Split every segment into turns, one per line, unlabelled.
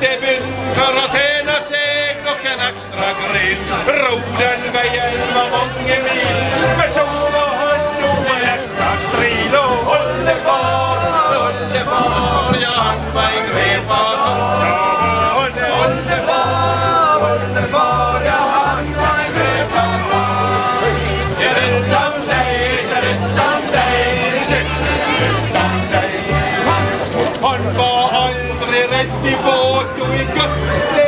de bunter och tönar sig och en extra gren. Rodern vägen var många mil, för sol och hund och en extra strid och håller let the world wake up.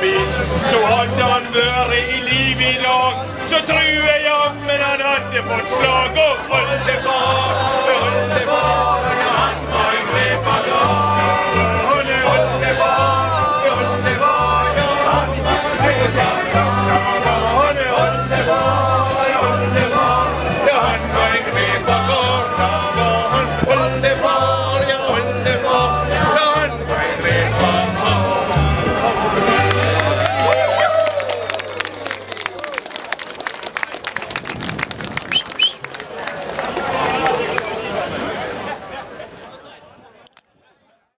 forbi. Så hadde han vært i live i dag, så trur jeg jammen han hadde fått slag og oldefar.